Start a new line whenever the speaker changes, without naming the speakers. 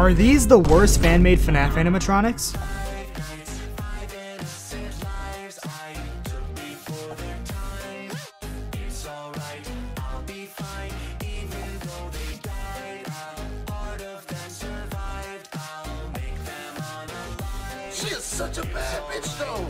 Are these the worst fan-made FNAF animatronics?
She is such a bad bitch though.